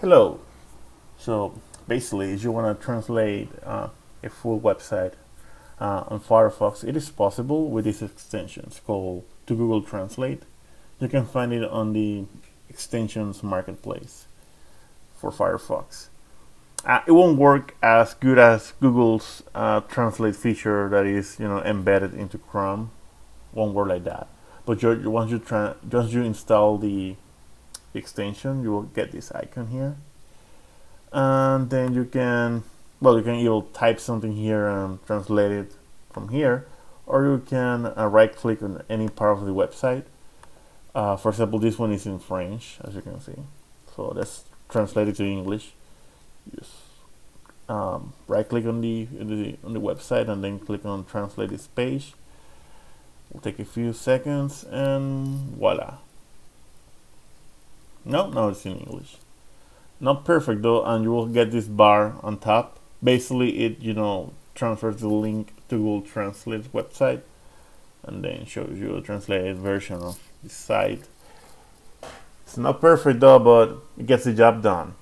Hello. So basically, if you want to translate uh, a full website uh, on Firefox, it is possible with this extension. It's called to Google Translate. You can find it on the extensions marketplace for Firefox. Uh, it won't work as good as Google's uh, Translate feature that is, you know, embedded into Chrome. Won't work like that. But once you once you install the extension you will get this icon here. And then you can well you can either type something here and translate it from here or you can uh, right click on any part of the website. Uh, for example this one is in French as you can see. So let's translate it to English. Just um, right click on the, the on the website and then click on translate this page. Will take a few seconds and voila no, no, it's in English. Not perfect though, and you will get this bar on top. Basically, it you know transfers the link to Google Translate website, and then shows you a translated version of the site. It's not perfect though, but it gets the job done.